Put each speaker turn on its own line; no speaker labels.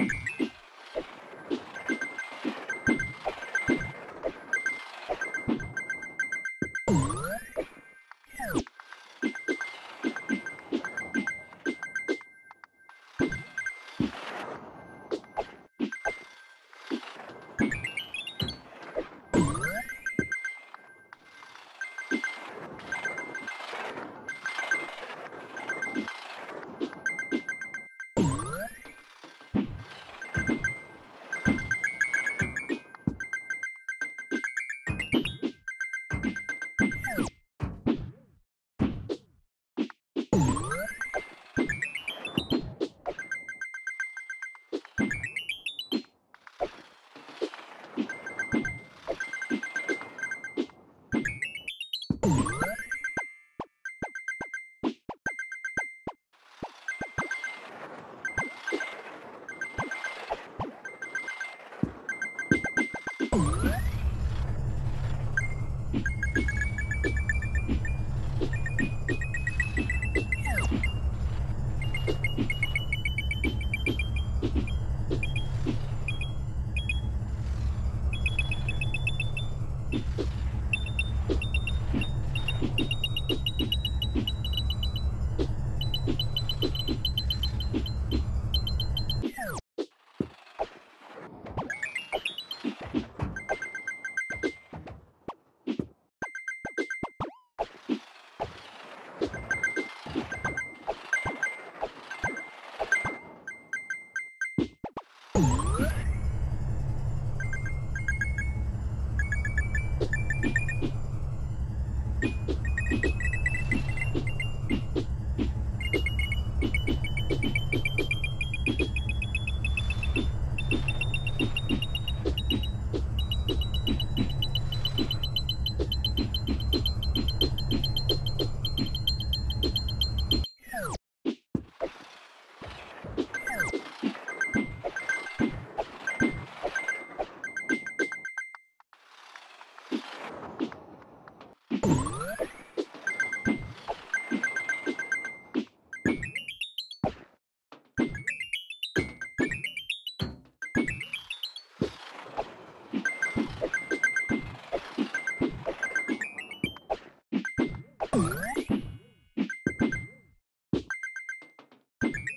you
you you